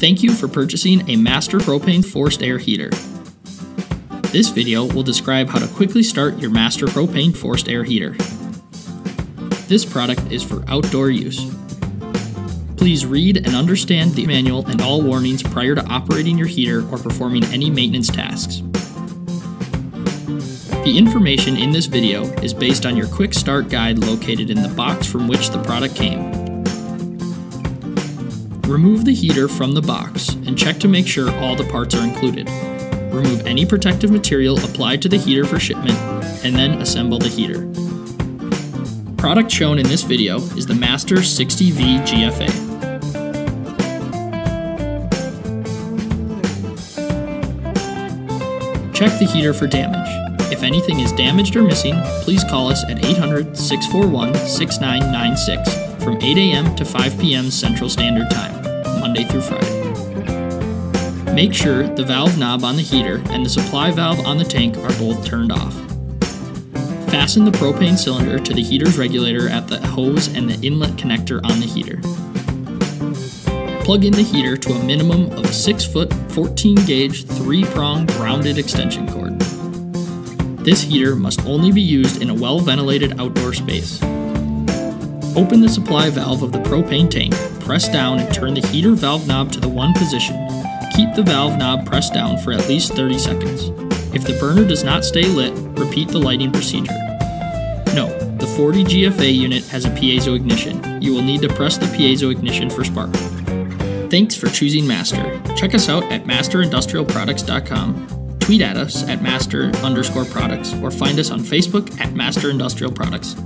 Thank you for purchasing a Master Propane Forced Air Heater. This video will describe how to quickly start your Master Propane Forced Air Heater. This product is for outdoor use. Please read and understand the manual and all warnings prior to operating your heater or performing any maintenance tasks. The information in this video is based on your quick start guide located in the box from which the product came. Remove the heater from the box and check to make sure all the parts are included. Remove any protective material applied to the heater for shipment and then assemble the heater. Product shown in this video is the Master 60V GFA. Check the heater for damage. If anything is damaged or missing, please call us at 800 641 6996 from 8 a.m. to 5 p.m. Central Standard Time, Monday through Friday. Make sure the valve knob on the heater and the supply valve on the tank are both turned off. Fasten the propane cylinder to the heater's regulator at the hose and the inlet connector on the heater plug in the heater to a minimum of a 6 foot 14 gauge 3 prong grounded extension cord. This heater must only be used in a well ventilated outdoor space. Open the supply valve of the propane tank, press down and turn the heater valve knob to the one position. Keep the valve knob pressed down for at least 30 seconds. If the burner does not stay lit, repeat the lighting procedure. Note, the 40 GFA unit has a piezo ignition. You will need to press the piezo ignition for spark. Thanks for choosing Master. Check us out at masterindustrialproducts.com. Tweet at us at master underscore products or find us on Facebook at Master Industrial Products.